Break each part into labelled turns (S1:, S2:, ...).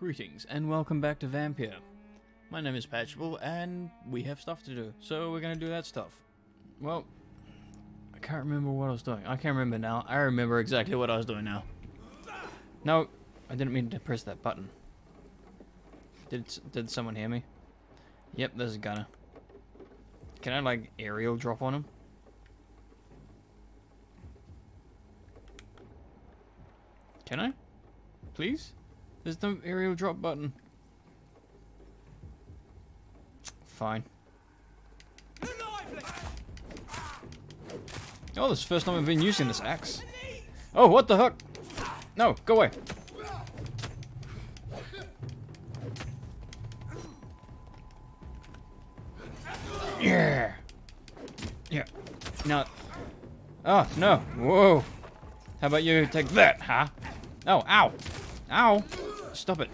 S1: Greetings and welcome back to Vampyr. My name is Patchable and we have stuff to do, so we're gonna do that stuff. Well, I can't remember what I was doing. I can't remember now. I remember exactly what I was doing now. No, I didn't mean to press that button. Did did someone hear me? Yep, there's a gunner. Can I like aerial drop on him? Can I? Please? There's no aerial drop button. Fine. Oh, this is the first time I've been using this axe. Oh, what the heck? No, go away. Yeah. Yeah. No. Oh, no. Whoa. How about you take that, huh? Oh, ow. Ow. Stop it.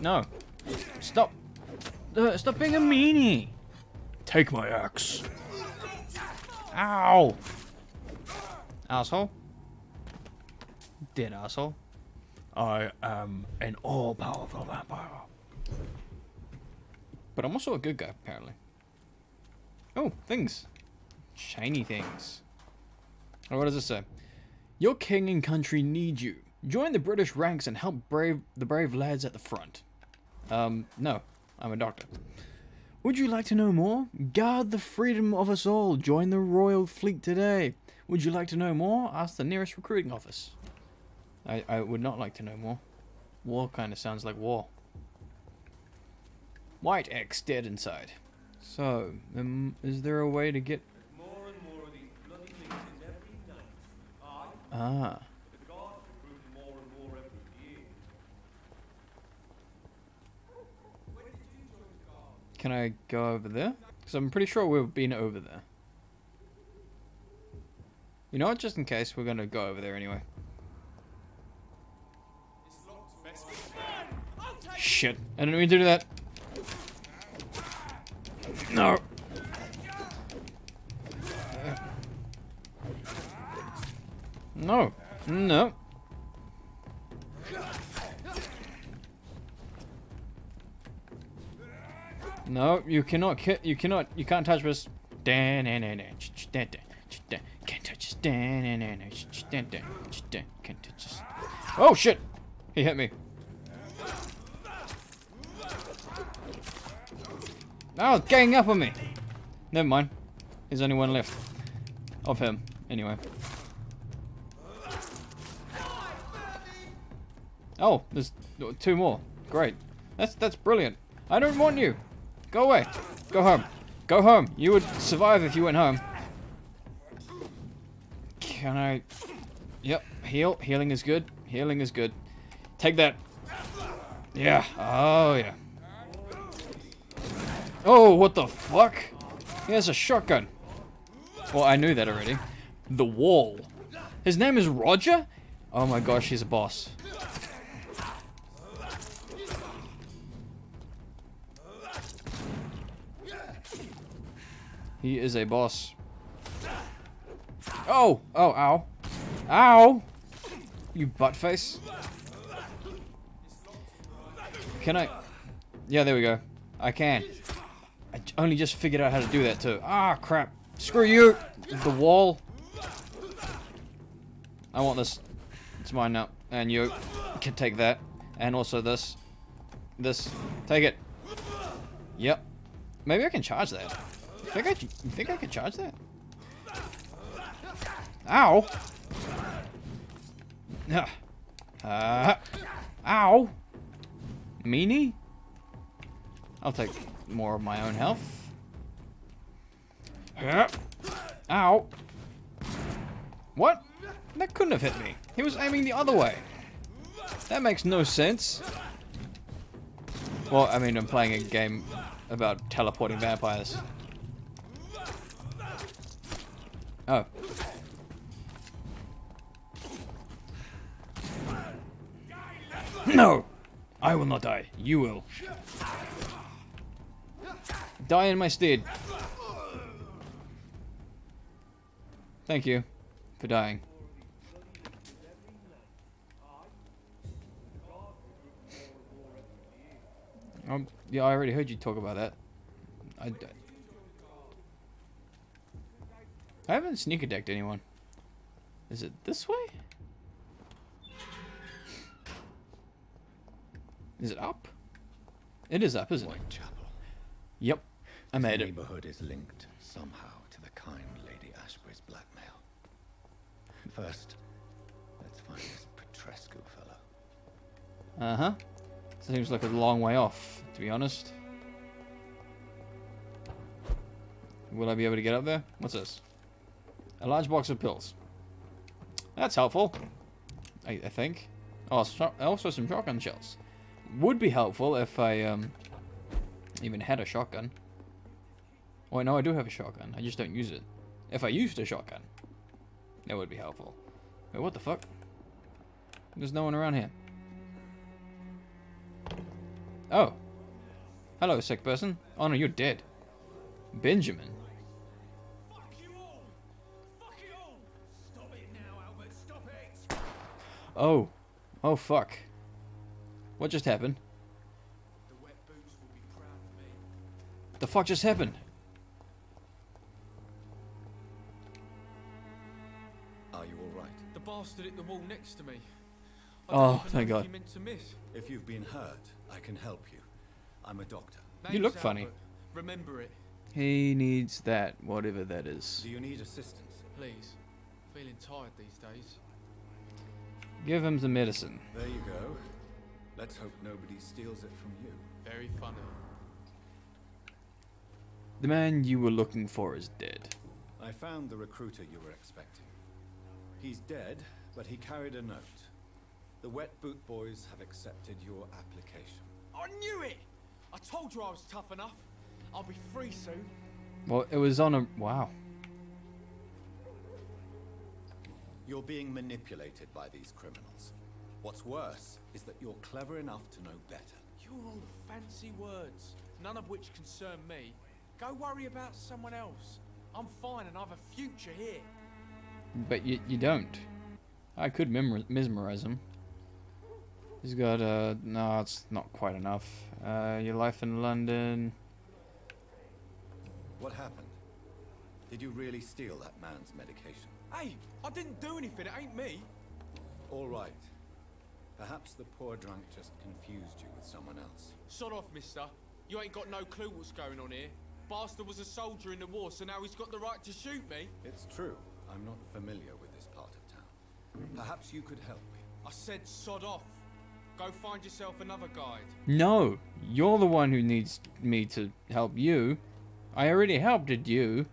S1: No. Stop. Uh, stop being a meanie.
S2: Take my axe.
S1: Ow. Asshole. Dead asshole.
S2: I am an all-powerful vampire.
S1: But I'm also a good guy, apparently. Oh, things. Shiny things. Oh, what does it say? Your king and country need you. Join the British ranks and help brave the brave lads at the front. Um, no. I'm a doctor. Would you like to know more? Guard the freedom of us all. Join the royal fleet today. Would you like to know more? Ask the nearest recruiting office. I, I would not like to know more. War kind of sounds like war. White X dead inside. So, um, is there a way to get...
S3: More and more of these bloody every night. I,
S1: Ah,
S3: the guards recruiting more and more every year. When did you join the guard?
S1: Can I go over there? Because I'm pretty sure we've been over there. You know what, just in case, we're gonna go over there anyway. Shit, I didn't mean to do that. No. No. No. No, you cannot ki- you cannot you can't touch this. Can't touch this. Oh shit! He hit me. Oh, it's gang up on me. Never mind. There's only one left. Of him, anyway. Oh, there's two more. Great. That's that's brilliant. I don't want you. Go away. Go home. Go home. You would survive if you went home. Can I... Yep. Heal. Healing is good. Healing is good. Take that. Yeah. Oh, yeah. Oh, what the fuck? He has a shotgun. Well, I knew that already. The Wall. His name is Roger? Oh my gosh, he's a boss. He is a boss. Oh! Oh, ow. Ow! You butt face. Can I... Yeah, there we go. I can. I only just figured out how to do that too. Ah, crap. Screw you! The wall. I want this. It's mine now. And you can take that. And also this. This. Take it. Yep. Maybe I can charge that. Think I, you think I can charge that? Ow! Uh, ow! Meanie? I'll take more of my own health. Ow. What? That couldn't have hit me. He was aiming the other way. That makes no sense. Well, I mean, I'm playing a game about teleporting vampires. Oh. No! I will not die. You will. Die in my stead. Thank you for dying. Um, yeah, I already heard you talk about that. I, I haven't sneak attacked anyone. Is it this way? Is it up? It is up, isn't it?
S4: Whitechapel.
S1: Yep. I made it.
S4: neighborhood is linked somehow to the kind Lady Ashbury's blackmail. First, let's find this Petrescu fellow.
S1: Uh huh. Seems like a long way off, to be honest. Will I be able to get up there? What's this? A large box of pills. That's helpful. I, I think. Oh, so- also some shotgun shells. Would be helpful if I um even had a shotgun. Wait, no, I do have a shotgun. I just don't use it. If I used a shotgun, that would be helpful. Wait, what the fuck? There's no one around here. Oh. Hello, sick person. Oh no, you're dead. Benjamin. Oh. Oh fuck. What just happened?
S3: The wet boots will be proud of me.
S1: The fuck just happened?
S4: Are you all right?
S5: The bastard hit the wall next to me. I
S1: Oh, thank God.
S5: if you meant to miss.
S4: If you've been hurt, I can help you. I'm a doctor.
S1: You look
S5: Name's
S1: funny.
S5: Remember it,
S1: He needs that, whatever that is.
S4: Do you need assistance?
S5: please. Feeling tired these days.
S1: Give him the medicine.
S4: There you go. Let's hope nobody steals it from you.
S5: Very funny.
S1: The man you were looking for is dead.
S4: I found the recruiter you were expecting. He's dead, but he carried a note. The Wet Boot Boys have accepted your application.
S5: I knew it! I told you I was tough enough. I'll be free soon.
S1: Well, it was on a. Wow.
S4: You're being manipulated by these criminals. What's worse is that you're clever enough to know better.
S5: You're all fancy words, none of which concern me. Go worry about someone else. I'm fine and I've a future here.
S1: But you, you don't. I could mesmerize him. He's got, uh. No, it's not quite enough. Uh, your life in London.
S4: What happened? Did you really steal that man's medication?
S5: Hey, I didn't do anything, it ain't me.
S4: All right. Perhaps the poor drunk just confused you with someone else.
S5: Sod off, mister. You ain't got no clue what's going on here. Bastard was a soldier in the war, so now he's got the right to shoot me.
S4: It's true. I'm not familiar with this part of town. Perhaps you could help me.
S5: I said sod off. Go find yourself another guide.
S1: No, you're the one who needs me to help you. I already helped you.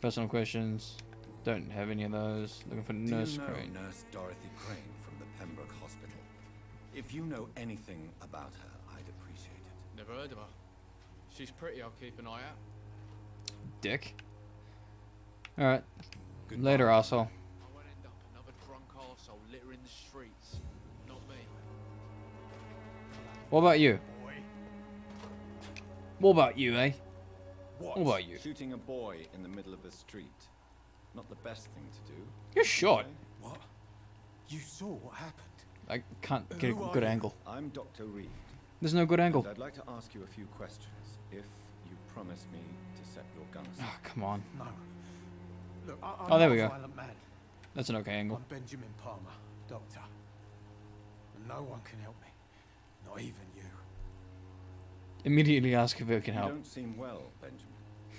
S1: Personal questions. Don't have any of those. Looking for
S4: Do
S1: nurse
S4: you know
S1: Crane.
S4: Nurse Dorothy Crane from the Pembroke Hospital? If you know anything about her, I'd appreciate it.
S5: Never heard of her. She's pretty, I'll keep an eye out.
S1: Dick. Alright,
S4: Goodbye.
S1: later, asshole.
S5: I won't end up another drunk arsehole littering the streets. Not me.
S1: What about you?
S3: Boy.
S1: What about you, eh?
S3: What?
S1: What about you?
S4: Shooting a boy in the middle of the street. Not the best thing to do.
S1: You're shot.
S3: What? You saw what happened?
S1: I can't get a
S3: Who are
S1: good angle.
S4: I'm Dr. Reed.
S1: There's no good angle.
S4: And I'd like to ask you a few questions, if you promise me to set your gun aside.
S1: Ah, come on.
S3: No. Look, I, I'm
S1: Oh, there we go.
S3: man.
S1: That's an okay angle.
S3: I'm Benjamin Palmer, doctor. And no one can help me. Not even you.
S1: Immediately ask if it can help.
S4: you
S1: help.
S4: don't seem well, Benjamin.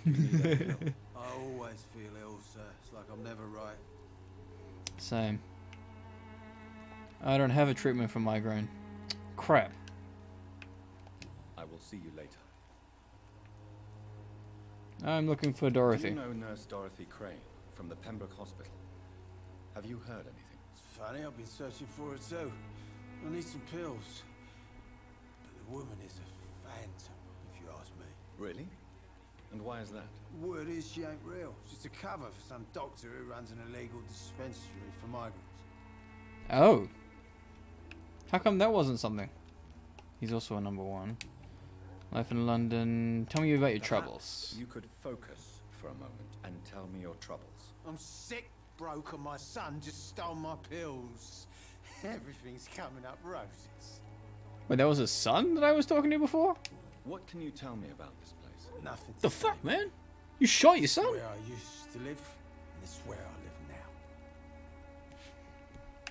S6: I always feel ill, sir. It's like I'm never right.
S1: Same. I don't have a treatment for migraine. Crap.
S4: I will see you later.
S1: I'm looking for
S4: Do
S1: Dorothy.
S4: you know Nurse Dorothy Crane from the Pembroke Hospital? Have you heard anything?
S6: It's funny, I've been searching for her too. I need some pills. But the woman is a phantom, if you ask me.
S4: Really? And why is that?
S6: Word is she ain't real. She's a cover for some doctor who runs an illegal dispensary for migrants.
S1: Oh. How come that wasn't something? He's also a number one. Life in London. Tell me about your
S4: Perhaps
S1: troubles.
S4: You could focus for a moment and tell me your troubles.
S6: I'm sick, broke, and my son just stole my pills. Everything's coming up roses.
S1: Wait, that was his son that I was talking to before?
S4: What can you tell me about this place?
S6: Nothing.
S1: The fuck, man? You shot your son?
S6: Where I used to live, and it's where I live now.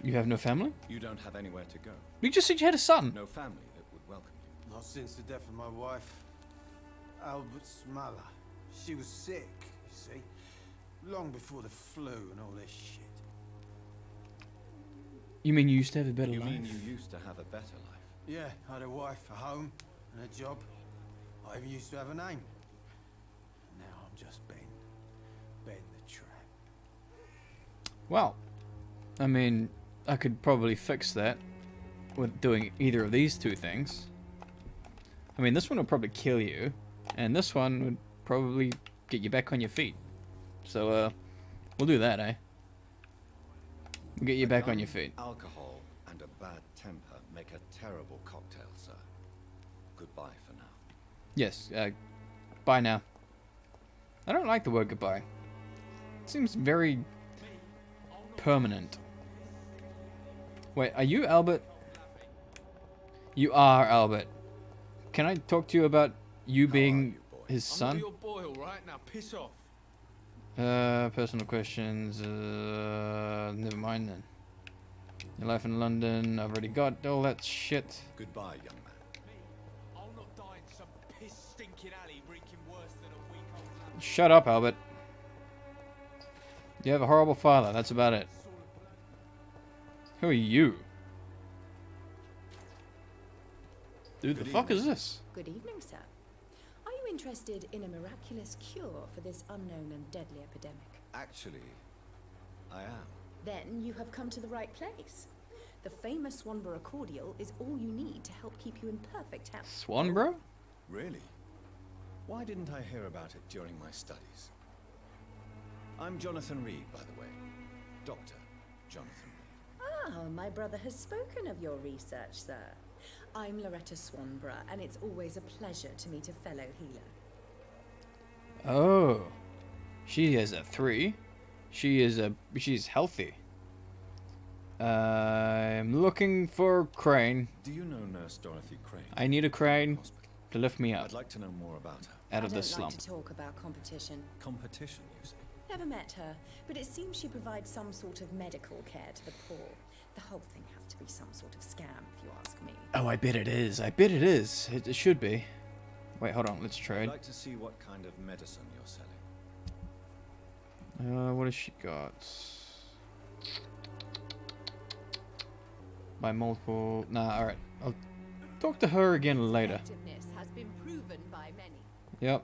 S1: You have no family?
S4: You don't have anywhere to go.
S1: You just said you had a son.
S4: No family that would welcome you.
S6: Not since the death of my wife, Albert's mother. She was sick, you see. Long before the flu and all this shit.
S1: You mean you used to have a better
S4: You
S1: life?
S4: mean you used to have a better life?
S6: Yeah, I had a wife, a home, and a job. I even used to have a name. Just Ben. Ben the Trap.
S1: Well, I mean, I could probably fix that with doing either of these two things. I mean, this one will probably kill you, and this one would probably get you back on your feet. So, uh, we'll do that, eh? We'll get you back on your feet.
S4: Alcohol and a bad temper make a terrible cocktail, sir. Goodbye for now.
S1: Yes, uh, bye now. I don't like the word goodbye. It seems very permanent. Wait, are you Albert? You are Albert. Can I talk to you about you being
S4: you,
S1: his son?
S5: your boy, all right? Now piss off.
S1: Uh, personal questions. Uh, never mind then. Your life in London. I've already got all that shit.
S4: Goodbye, young
S1: Shut up, Albert. You have a horrible father. That's about it. Who are you? Dude, the
S4: Good
S1: fuck is this?
S7: Good evening, sir. Are you interested in a miraculous cure for this unknown and deadly epidemic?
S4: Actually, I am.
S7: Then you have come to the right place. The famous Swanborough cordial is all you need to help keep you in perfect health.
S1: Swanborough?
S4: Really? Why didn't I hear about it during my studies? I'm Jonathan Reed, by the way. Dr. Jonathan Reed.
S7: Ah, my brother has spoken of your research, sir. I'm Loretta Swanborough, and it's always a pleasure to meet a fellow healer.
S1: Oh. She is a three. She is a. She's healthy. I'm looking for Crane.
S4: Do you know Nurse Dorothy Crane?
S1: I need a crane
S4: Hospital.
S1: To lift me up
S4: I'd like to know more about her.
S1: out
S7: I
S1: of
S7: don't
S1: this
S7: like
S1: slump.
S7: to talk about competition.
S4: Competition, you say?
S7: Never met her, but it seems she provides some sort of medical care to the poor. The whole thing has to be some sort of scam, if you ask me.
S1: Oh, I bet it is. I bet it is. It, it should be. Wait, hold on. Let's
S4: I'd
S1: trade.
S4: like to see what kind of medicine you're selling.
S1: Uh, what has she got? By multiple. Nah, alright. I'll talk to her again later.
S8: Cordial.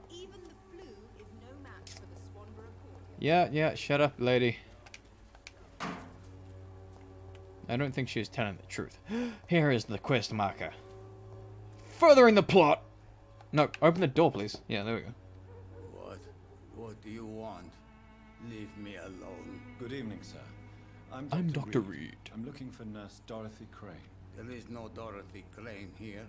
S1: Yeah, yeah, shut up, lady. I don't think she was telling the truth. Here is the quest marker. Furthering the plot! No, open the door, please. Yeah, there we go.
S9: What? What do you want? Leave me alone.
S4: Good evening, sir. I'm Dr.
S1: I'm Dr. Reed.
S4: I'm looking for Nurse Dorothy Crane.
S9: There is no Dorothy Crane here.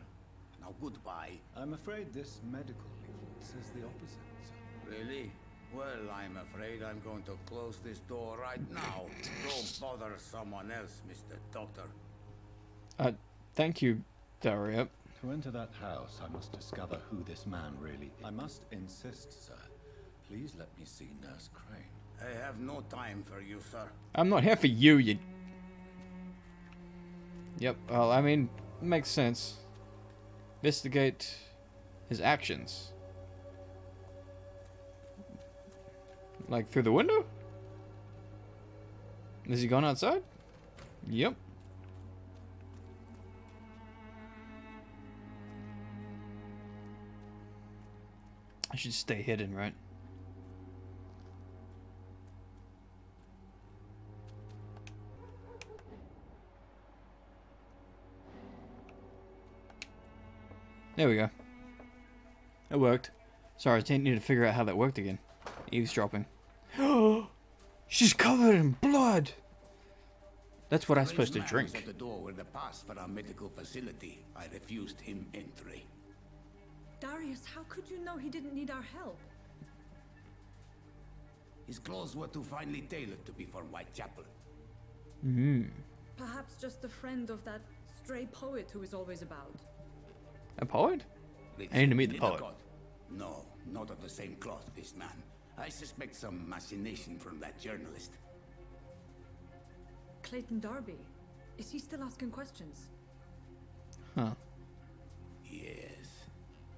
S9: Now goodbye.
S4: I'm afraid this medical leaflet says the opposite, sir.
S9: Really? Well, I'm afraid I'm going to close this door right now. Don't bother someone else, Mr. Doctor.
S1: Uh, thank you, Daria.
S4: To enter that house, I must discover who this man really is. I must insist, sir. Please let me see Nurse Crane.
S9: I have no time for you, sir.
S1: I'm not here for you, you. Yep, well, I mean, makes sense. Investigate his actions. Like through the window? Has he gone outside? Yep. I should stay hidden, right? There we go. It worked. Sorry, I didn't need to figure out how that worked again. Eavesdropping. She's covered in blood! That's what I'm supposed to
S9: This man was
S1: drink.
S9: at the door with a pass for our medical facility. I refused him entry.
S10: Darius, how could you know he didn't need our help?
S9: His clothes were too finely tailored to be for Whitechapel.
S1: Hmm.
S10: Perhaps just a friend of that stray poet who is always about.
S1: A poet? I need to meet the poet.
S9: Lindacott. No, not of the same cloth, this man. I suspect some machination from that journalist.
S10: Clayton Darby. Is he still asking questions?
S1: Huh.
S9: Yes.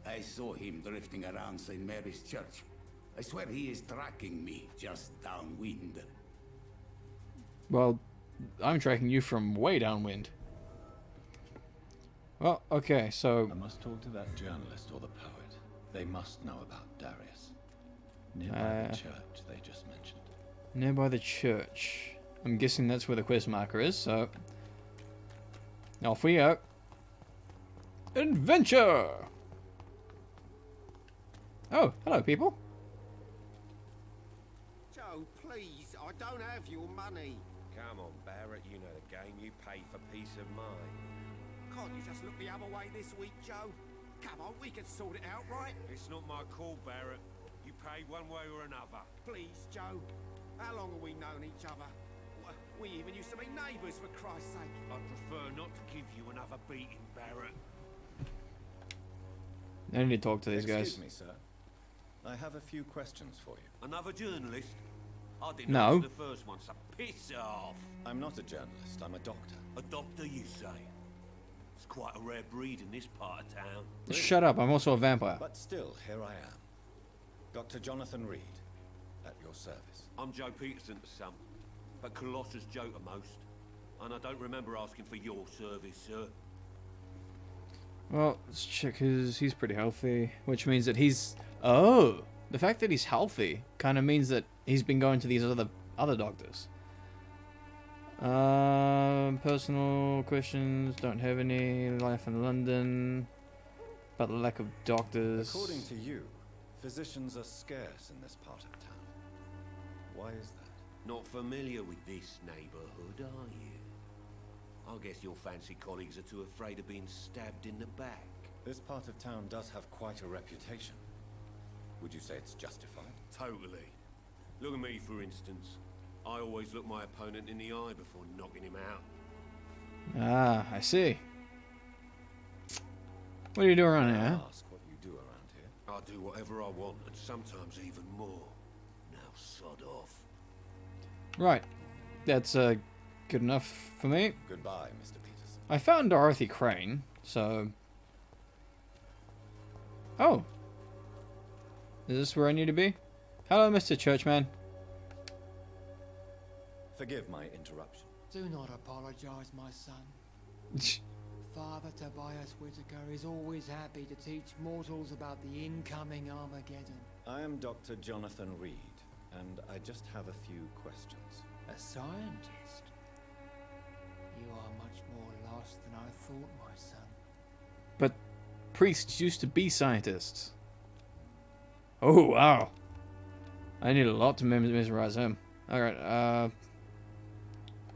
S9: I saw him drifting around St. Mary's Church. I swear he is tracking me just downwind.
S1: Well, I'm tracking you from way downwind. Well, okay, so
S4: I must talk to that journalist or the poet. They must know about Darius. Nearby
S1: Uh,
S4: the church they just mentioned.
S1: nearby the church. I'm guessing that's where the quest marker is, so off we go. Adventure! Oh, hello people.
S11: Joe, please, I don't have your money.
S12: Come on, Barrett, you know the game. You pay for peace of mind.
S11: Can't you just look the other way this week, Joe? Come on, we can sort it out, right?
S12: It's not my call, Barrett. You pay one way or another.
S11: Please, Joe. How long have we known each other? We even used to be neighbours, for Christ's sake.
S12: I prefer not to give you another beating, Barrett.
S1: I need to talk to these
S4: Excuse
S1: guys.
S4: me, sir. I have a few questions for you.
S12: Another journalist? I didn't
S1: No.
S12: answer the first one, so piss off.
S4: I'm not a journalist, I'm a doctor.
S12: A doctor, you say? It's quite a rare breed in this part of town.
S1: Shut up, I'm also a vampire.
S4: But still, here I am. Dr. Jonathan Reed, at your service.
S12: I'm Joe Peterson to some, but Colossus Joe to most. And I don't remember asking for your service, sir.
S1: Well, let's check his. He's pretty healthy, which means that he's. Oh, the fact that he's healthy kind of means that he's been going to these other other doctors. Um, personal questions. Don't have any. Life in London. About the lack of doctors.
S4: According to you, physicians are scarce in this part of town. Why is that?
S12: Not familiar with this neighborhood, are you? I guess your fancy colleagues are too afraid of being stabbed in the back.
S4: This part of town does have quite a reputation. Would you say it's justified?
S12: Totally. Look at me, for instance. I always look my opponent in the eye before knocking him out.
S1: Ah, I see. What are you doing around here?
S4: Ask what you do around here.
S12: I do whatever I want, and sometimes even more. Now sod off.
S1: Right. That's uh, good enough for me.
S4: Goodbye, Mr. Peterson.
S1: I found Dorothy Crane, so. Oh. Is this where I need to be? Hello, Mr. Churchman.
S4: Forgive my interruption.
S13: Do not apologize, my son. Father Tobias Whitaker is always happy to teach mortals about the incoming Armageddon.
S4: I am Dr. Jonathan Reed, and I just have a few questions.
S13: A scientist? You are much more lost than I thought, my son.
S1: But priests used to be scientists. Oh, wow. I need a lot to mem- mesmerize him. Alright, uh.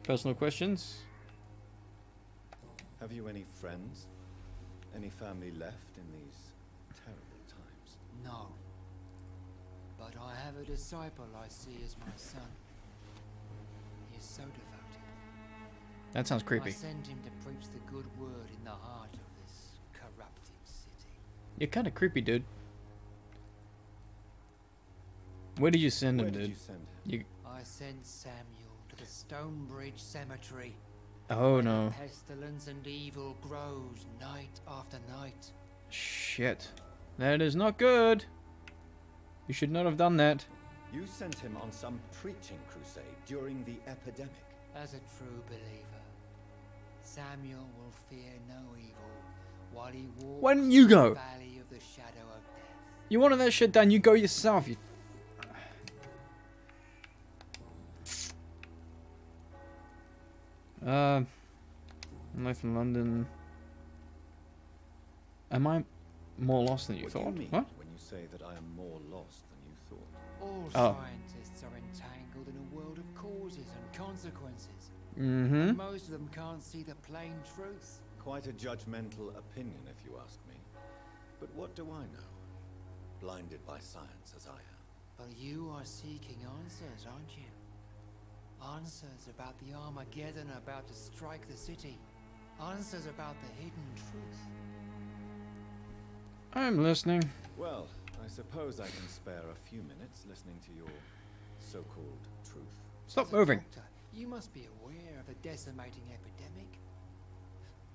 S1: Personal questions?
S4: Have you any friends? Any family left in these terrible times?
S13: No. But I have a disciple I see as my son. He is so devoted.
S1: That sounds creepy.
S13: I send him to preach the good word in the heart of this corrupted city.
S1: You're kind of creepy, dude. Where did you send
S4: Where
S1: him,
S4: did
S1: dude?
S4: you send him?
S1: You.
S13: I sent Samuel to the Stonebridge Cemetery.
S1: Oh no.
S13: Pestilence and evil grows night after night.
S1: Shit. That is not good. You should not have done that.
S4: You sent him on some preaching crusade during the epidemic.
S13: As a true believer, Samuel will fear no evil while he walks
S1: Why didn't you go?
S13: the valley of the shadow of death.
S1: You wanted that shit done, you go yourself. You... Uh, life in London. Am I more lost than you
S4: what
S1: thought?
S4: you mean
S1: What?
S4: when you say that I am more lost than you thought?
S13: All
S1: Oh.
S13: scientists are entangled in a world of causes and consequences.
S1: Mm-hmm.
S13: Most of them can't see the plain truth.
S4: Quite a judgmental opinion, if you ask me. But what do I know? Blinded by science as I am.
S13: But you are seeking answers, aren't you? Answers about the Armageddon about to strike the city. Answers about the hidden truth.
S1: I'm listening.
S4: Well, I suppose I can spare a few minutes listening to your so-called truth.
S1: Stop moving.
S13: Doctor, you must be aware of the decimating epidemic.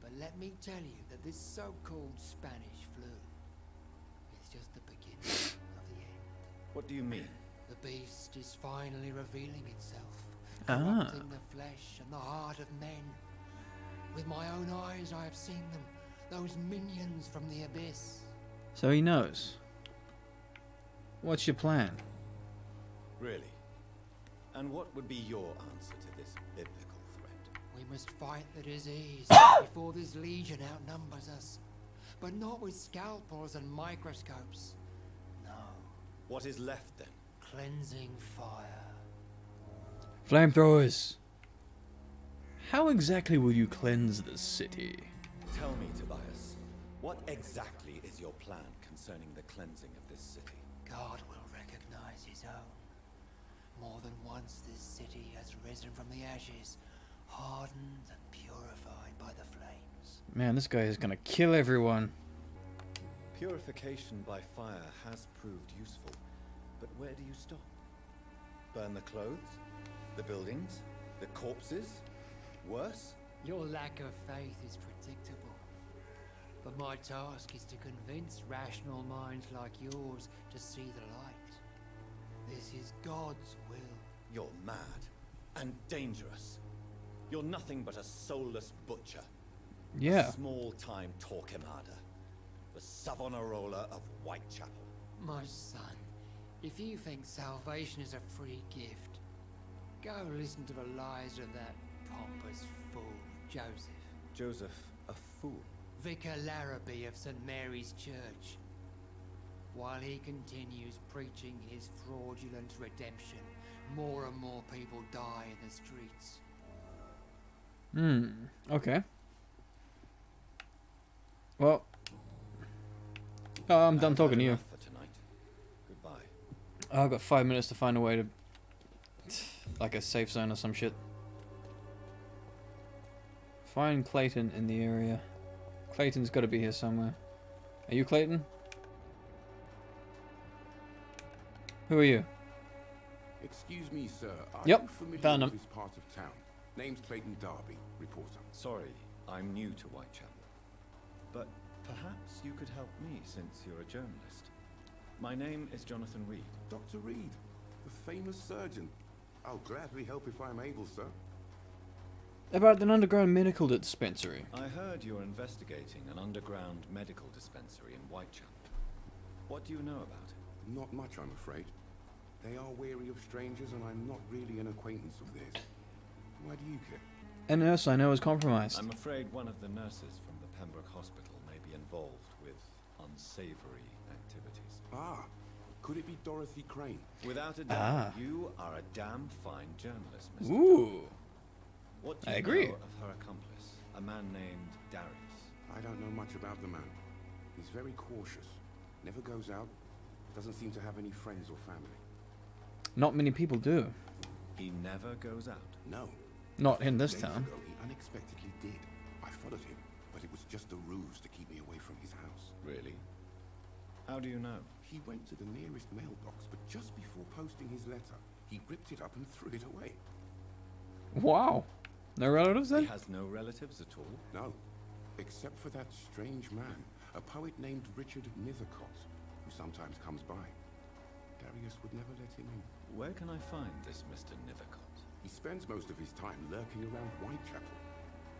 S13: But let me tell you that this so-called Spanish flu is just the beginning of the end.
S4: What do you mean?
S13: The beast is finally revealing itself,
S1: Ah.
S13: the flesh and the heart of men. With my own eyes, I have seen them, those minions from the abyss.
S1: So he knows. What's your plan?
S4: Really? And what would be your answer to this biblical threat?
S13: We must fight the disease before this legion outnumbers us. But not with scalpels and microscopes. No,
S4: What is left then?
S13: cleansing fire.
S1: Flamethrowers. How exactly will you cleanse the city?
S4: Tell me, Tobias, what exactly is your plan concerning the cleansing of this city?
S13: God will recognize his own. More than once this city has risen from the ashes, hardened and purified by the flames.
S1: Man, this guy is gonna kill everyone.
S4: Purification by fire has proved useful, but where do you stop? Burn the clothes? The buildings? The corpses? Worse?
S13: Your lack of faith is predictable. But my task is to convince rational minds like yours to see the light. This is God's will.
S4: You're mad and dangerous. You're nothing but a soulless butcher.
S1: Yeah.
S4: Small-time Torquemada. The Savonarola of Whitechapel.
S13: My son, if you think salvation is a free gift, go listen to the lies of that pompous fool, Joseph.
S4: Joseph, a fool.
S13: Vicar Larrabee of St. Mary's Church. While he continues preaching his fraudulent redemption, more and more people die in the streets.
S1: Hmm. Okay. Well. Oh, I'm done
S4: I've
S1: talking to you.
S4: For tonight. Goodbye.
S1: I've got five minutes to find a way to. Like a safe zone or some shit. Find Clayton in the area. Clayton's got to be here somewhere. Are you Clayton? Who are you?
S14: Excuse me, sir. Are
S1: Yep,
S14: you familiar
S1: found
S14: with
S1: him.
S14: this part of town? Name's Clayton Darby, reporter.
S4: Sorry, I'm new to Whitechapel. But perhaps you could help me since you're a journalist. My name is Jonathan Reed.
S14: Dr. Reed, the famous surgeon. I'll gladly help if I'm able, sir.
S1: About an underground medical dispensary.
S4: I heard you're investigating an underground medical dispensary in Whitechapel. What do you know about it?
S14: Not much, I'm afraid. They are wary of strangers, and I'm not really an acquaintance of theirs. Why do you care?
S1: A nurse I know is compromised.
S4: I'm afraid one of the nurses from the Pembroke Hospital may be involved with unsavory activities.
S14: Ah, could it be Dorothy Crane?
S4: Without a doubt,
S1: Ah.
S4: you are a damn fine journalist, Mr.
S1: Ooh.
S4: What do
S1: I
S4: you
S1: agree.
S4: know of her accomplice, a man named Darius?
S14: I don't know much about the man. He's very cautious. Never goes out. Doesn't seem to have any friends or family.
S1: Not many people do.
S4: He never goes out.
S14: No.
S1: Not in this
S14: Days
S1: town.
S14: ago, he unexpectedly did. I followed him, but it was just a ruse to keep me away from his house.
S4: Really? How do you know?
S14: He went to the nearest mailbox, but just before posting his letter, he ripped it up and threw it away.
S1: Wow. No relatives then?
S4: He has no relatives at all?
S14: No, except for that strange man, a poet named Richard Nithercott, who sometimes comes by. Darius would never let him in.
S4: Where can I find this Mr. Nithercott?
S14: He spends most of his time lurking around Whitechapel,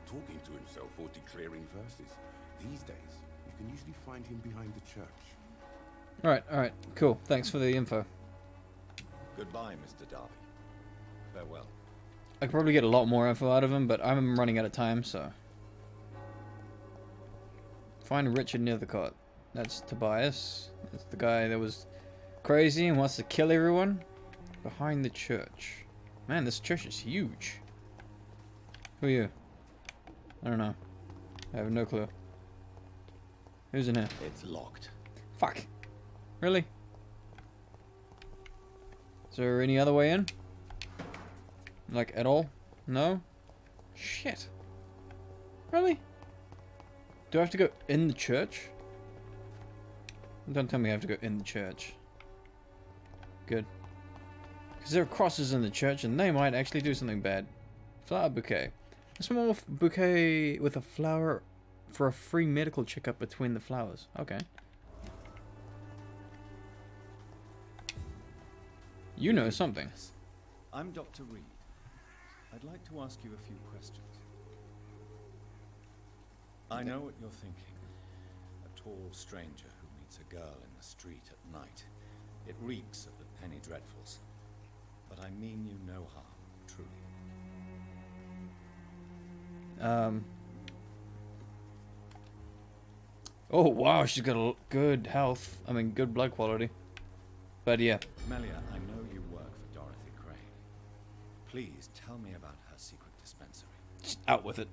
S14: talking to himself or declaring verses. These days, you can usually find him behind the church.
S1: Alright, alright. Cool. Thanks for the info.
S4: Goodbye, Mr. Darby. Farewell.
S1: I could probably get a lot more info out of him, but I'm running out of time, so. Find Richard Nithercott. That's Tobias. That's the guy that was crazy and wants to kill everyone. Behind the church. Man, this church is huge. Who are you? I don't know. I have no clue. Who's in here?
S15: It's locked.
S1: Fuck. Really? Is there any other way in? Like, at all? No? Shit. Really? Do I have to go in the church? Don't tell me I have to go in the church. Good. Because there are crosses in the church and they might actually do something bad. Flower bouquet. A small bouquet with a flower for a free medical checkup between the flowers. Okay. You know something.
S4: I'm Dr. Reed. I'd like to ask you a few questions. I know what you're thinking. A tall stranger who meets a girl in the street at night. It reeks of the penny dreadfuls. But I mean you no harm, truly.
S1: Um. Oh wow, she's got a good health. I mean, good blood quality. But yeah,
S4: Melia, I know you work for Dorothy Crane. Please tell me about her secret dispensary.
S1: just out with it.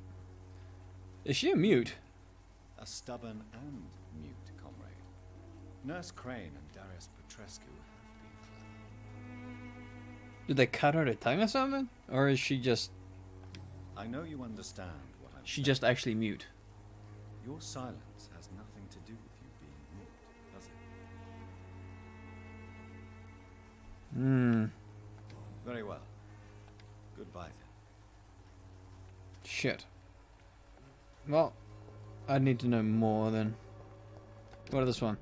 S1: Is she a mute?
S4: A stubborn and mute comrade. Nurse Crane and Darius Petrescu have been clever.
S1: Did they cut her to tongue or something? Or is she just
S4: I know you understand what I'm
S1: she
S4: saying.
S1: just actually mute?
S4: Your silence has
S1: Hmm.
S4: Very well. Goodbye then.
S1: Shit. Well, I need to know more then. What is this one?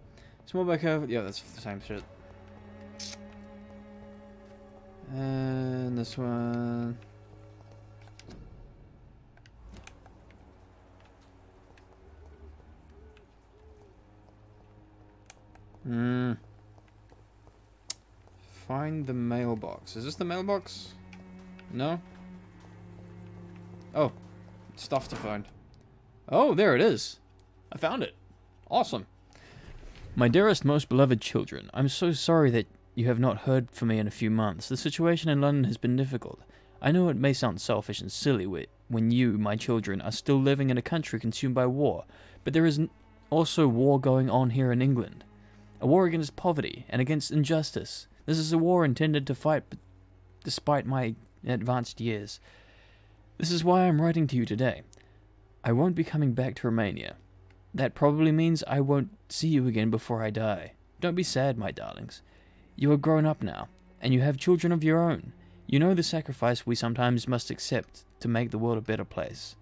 S1: Small back over. Yeah, that's the same shit. And this one. Hmm. Find the mailbox. Is this the mailbox? No? Oh, stuff to find. Oh, there it is. I found it. Awesome. My dearest, most beloved children, I'm so sorry that you have not heard from me in a few months. The situation in London has been difficult. I know it may sound selfish and silly when you, my children, are still living in a country consumed by war, but there is also war going on here in England. A war against poverty and against injustice. This is a war intended to fight despite my advanced years. This is why I'm writing to you today. I won't be coming back to Romania. That probably means I won't see you again before I die. Don't be sad, my darlings. You are grown up now, and you have children of your own. You know the sacrifice we sometimes must accept to make the world a better place.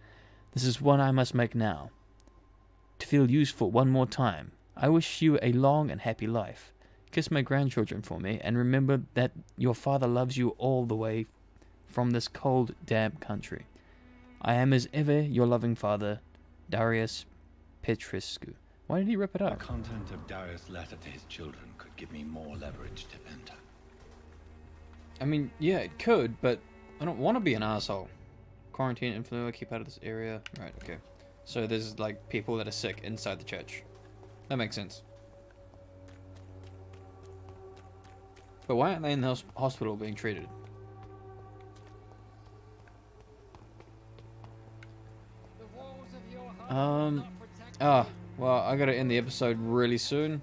S1: This is one I must make now. To feel useful one more time, I wish you a long and happy life. Kiss my grandchildren for me, and remember that your father loves you all the way from this cold, damp country. I am as ever your loving father, Darius Petrescu. Why did he rip it up?
S4: The content of Darius' letter to his children could give me more leverage to enter.
S1: I mean, yeah, it could, but I don't want to be an asshole. Quarantine, influenza, keep out of this area. Right, okay. So there's like people that are sick inside the church. That makes sense. But why aren't they in the hospital being treated? Um, ah, well, I gotta end the episode really soon.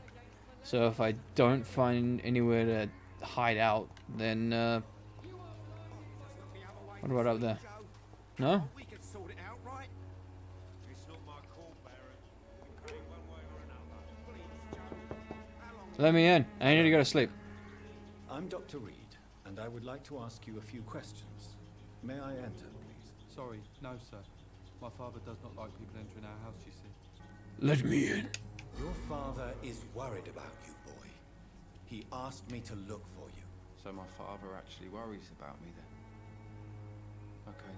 S1: So if I don't find anywhere to hide out, then, uh, what about up there? No? Let me in. I need to go to sleep.
S4: I'm Dr. Reed, and I would like to ask you a few questions. May I enter, please?
S16: Sorry, no, sir. My father does not like people entering our house, you see.
S1: Let me in.
S4: Your father is worried about you, boy. He asked me to look for you.
S16: So my father actually worries about me then? Okay.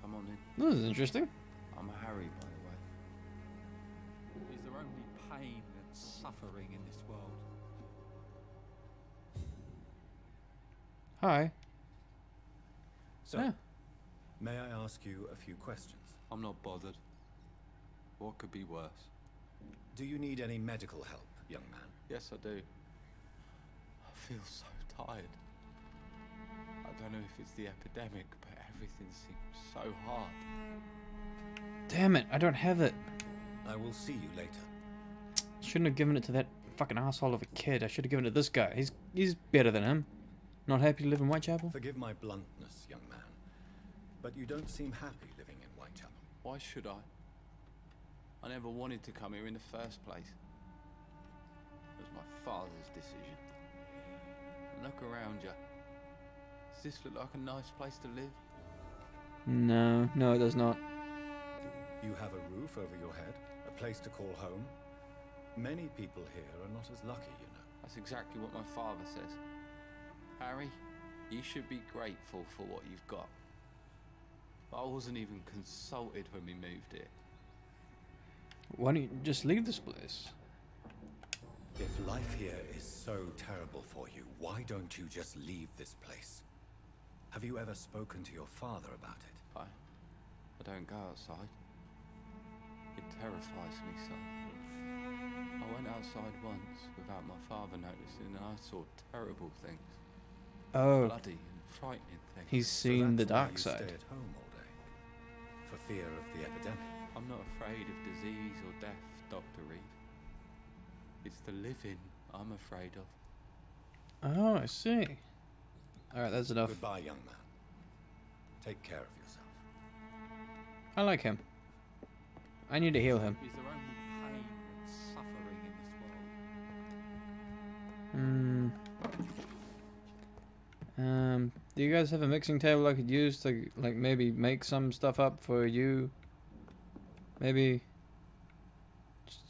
S16: Come on in.
S1: This is interesting.
S16: I'm Harry, by the way. Is there only pain and suffering in
S1: Hi.
S4: So,
S1: Yeah.
S4: may I ask you a few questions?
S16: I'm not bothered. What could be worse?
S4: Do you need any medical help, young man?
S16: Yes, I do. I feel so tired. I don't know if it's the epidemic, but everything seems so hard.
S1: Damn it, I don't have it.
S4: I will see you later.
S1: Shouldn't have given it to that fucking asshole of a kid. I should have given it to this guy. He's he's better than him. Not happy to live in Whitechapel?
S4: Forgive my bluntness, young man, but you don't seem happy living in Whitechapel.
S16: Why should I? I never wanted to come here in the first place. It was my father's decision. And look around you. Does this look like a nice place to live?
S1: No, no, it does not.
S4: You have a roof over your head, a place to call home. Many people here are not as lucky, you know.
S16: That's exactly what my father says. Harry, you should be grateful for what you've got. I wasn't even consulted when we moved here.
S1: Why don't you just leave this place?
S4: If life here is so terrible for you, why don't you just leave this place? Have you ever spoken to your father about it?
S16: I, I don't go outside. It terrifies me so. I went outside once without my father noticing and I saw terrible things.
S1: Oh.
S16: Bloody and frightening things.
S1: He's
S4: So
S1: seen the dark side.
S4: Stay at home all day, for fear of the epidemic.
S16: I'm not afraid of disease or death, Dr. Reid. It's the living I'm afraid of.
S1: Oh, I see. Alright, that's enough.
S4: Goodbye, young man. Take care of yourself.
S1: I like him. I need to heal him.
S17: Is there only pain and suffering in this world?
S1: Hmm. Um, do you guys have a mixing table I could use to, like, maybe make some stuff up for you? Maybe.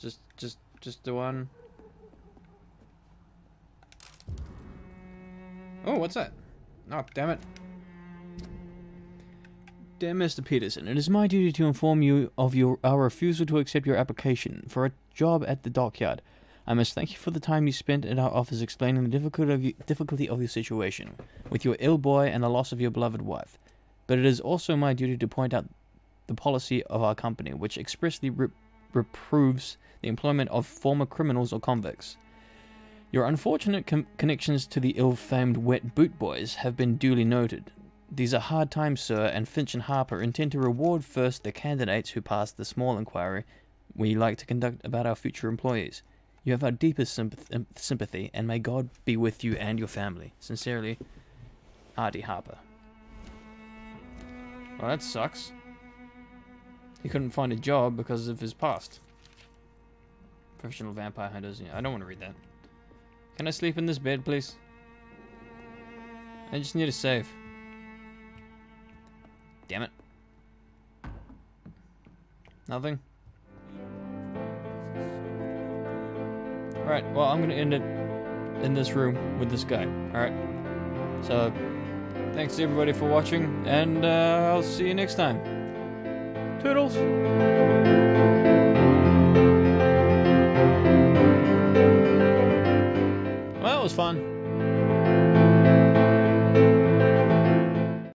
S1: Just, just, just, the one. Oh, what's that? Oh, damn it. Dear Mr. Peterson, it is my duty to inform you of your our refusal to accept your application for a job at the dockyard. I must thank you for the time you spent at our office explaining the difficulty of, you, difficulty of your situation, with your ill boy and the loss of your beloved wife. But it is also my duty to point out the policy of our company, which expressly re- reproves the employment of former criminals or convicts. Your unfortunate connections to the ill-famed wet boot boys have been duly noted. These are hard times, sir, and Finch and Harper intend to reward first the candidates who pass the small inquiry we like to conduct about our future employees. You have our deepest um, sympathy, and may God be with you and your family. Sincerely, Artie Harper. Well, that sucks. He couldn't find a job because of his past. Professional vampire hunters. Yeah, I don't want to read that. Can I sleep in this bed, please? I just need a save. Damn it. Nothing? Alright, well, I'm gonna end it in this room with this guy. Alright? So, thanks everybody for watching, and uh, I'll see you next time. Toodles! Was fun.